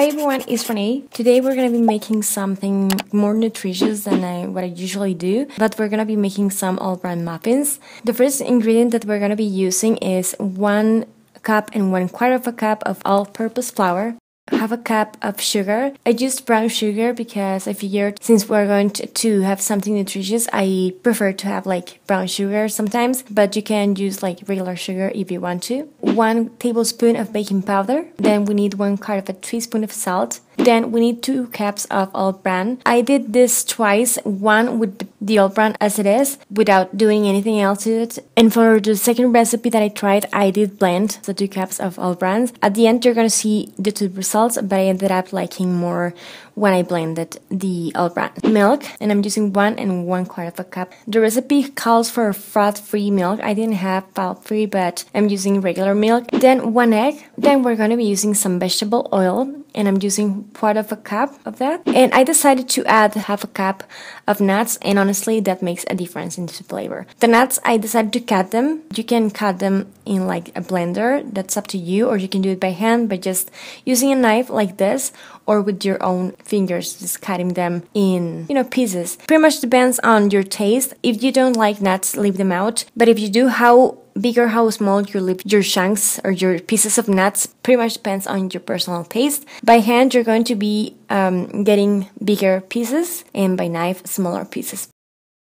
Hi everyone, it's Renee. Today we're gonna be making something more nutritious than I, what I usually do, but we're gonna be making some all-bran muffins. The first ingredient that we're gonna be using is one cup and one quarter of a cup of all-purpose flour half a cup of sugar. I used brown sugar because I figured since we're going to, have something nutritious, I prefer to have like brown sugar sometimes, but you can use like regular sugar if you want to. One tablespoon of baking powder. Then we need one quarter of a teaspoon of salt. Then we need two cups of All-Bran. I did this twice, one with the All-Bran as it is, without doing anything else to it. And for the second recipe that I tried, I did blend the two cups of All-Brans. At the end, you're gonna see the two results, but I ended up liking more when I blended the All-Bran milk, and I'm using one and one quarter of a cup. The recipe calls for fat-free milk. I didn't have fat-free, but I'm using regular milk. Then one egg. Then we're gonna be using some vegetable oil, and I'm using part of a cup of that. And I decided to add half a cup of nuts, and honestly, that makes a difference in the flavor. The nuts, I decided to cut them. You can cut them in like a blender, that's up to you, or you can do it by hand by just using a knife like this, or with your own fingers, just cutting them in, you know, pieces. Pretty much depends on your taste. If you don't like nuts, leave them out. But if you do, how big or how small you leave your shanks or your pieces of nuts pretty much depends on your personal taste. By hand, you're going to be um, getting bigger pieces, and by knife, smaller pieces.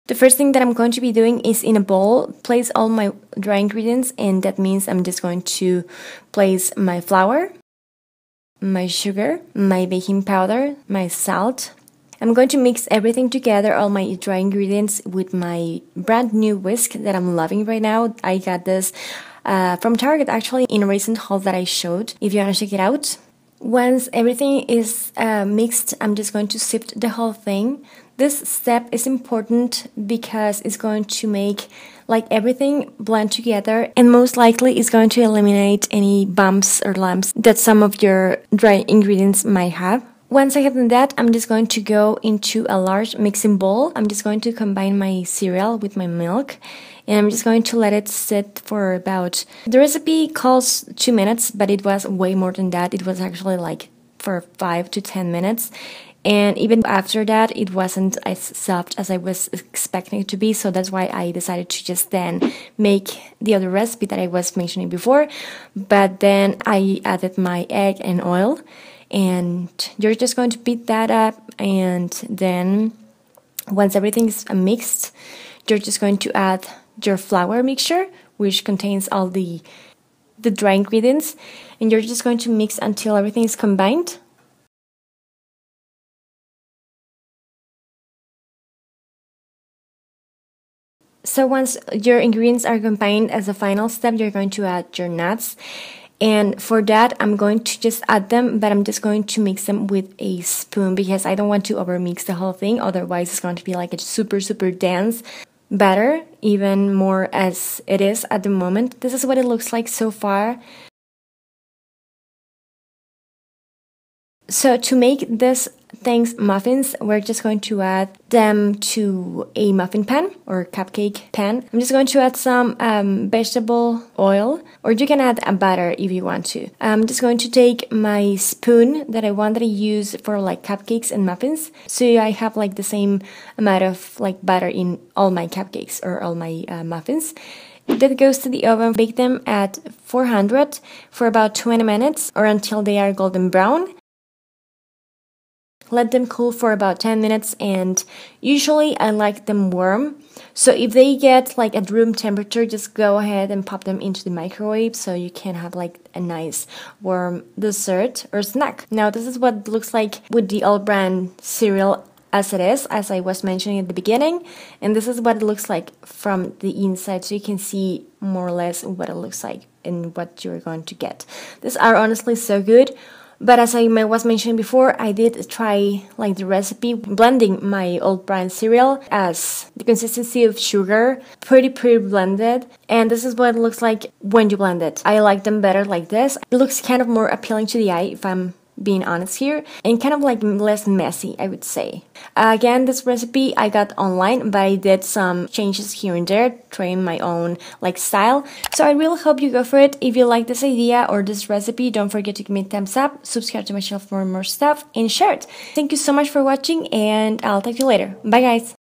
The first thing that I'm going to be doing is in a bowl, place all my dry ingredients, and that means I'm just going to place my flour, my sugar, my baking powder, my salt. I'm going to mix everything together, all my dry ingredients, with my brand new whisk that I'm loving right now. I got this uh, from Target actually in a recent haul that I showed. If you want to check it out. Once everything is uh, mixed, I'm just going to sift the whole thing. This step is important because it's going to make like everything blend together and most likely is going to eliminate any bumps or lumps that some of your dry ingredients might have. Once I have done that, I'm just going to go into a large mixing bowl. I'm just going to combine my cereal with my milk and I'm just going to let it sit for about the recipe calls two minutes, but it was way more than that. It was actually like for five to ten minutes and even after that, it wasn't as soft as I was expecting it to be. So that's why I decided to just then make the other recipe that I was mentioning before. But then I added my egg and oil. And you're just going to beat that up. And then once everything is mixed, you're just going to add your flour mixture, which contains all the the dry ingredients. And you're just going to mix until everything is combined So once your ingredients are combined as a final step, you're going to add your nuts. And for that, I'm going to just add them, but I'm just going to mix them with a spoon because I don't want to overmix the whole thing. Otherwise, it's going to be like a super, super dense batter, even more as it is at the moment. This is what it looks like so far. So to make this things muffins, we're just going to add them to a muffin pan or cupcake pan. I'm just going to add some um, vegetable oil, or you can add a butter if you want to. I'm just going to take my spoon that I want to use for like cupcakes and muffins, so I have like the same amount of like butter in all my cupcakes or all my uh, muffins. That goes to the oven. Bake them at 400 for about 20 minutes or until they are golden brown. Let them cool for about 10 minutes and usually I like them warm. So if they get like at room temperature, just go ahead and pop them into the microwave so you can have like a nice warm dessert or snack. Now this is what looks like with the All-Bran cereal as it is, as I was mentioning at the beginning. And this is what it looks like from the inside, so you can see more or less what it looks like and what you're going to get. These are honestly so good. But as I was mentioning before, I did try like the recipe blending my All-Bran cereal as the consistency of sugar, pretty pretty blended. And this is what it looks like when you blend it. I like them better like this. It looks kind of more appealing to the eye if I'm being honest here, and kind of like less messy, I would say. Again, this recipe I got online, but I did some changes here and there, trying my own like style. So I really hope you go for it. If you like this idea or this recipe, don't forget to give me a thumbs up, subscribe to my channel for more stuff, and share it. Thank you so much for watching, and I'll talk to you later. Bye guys!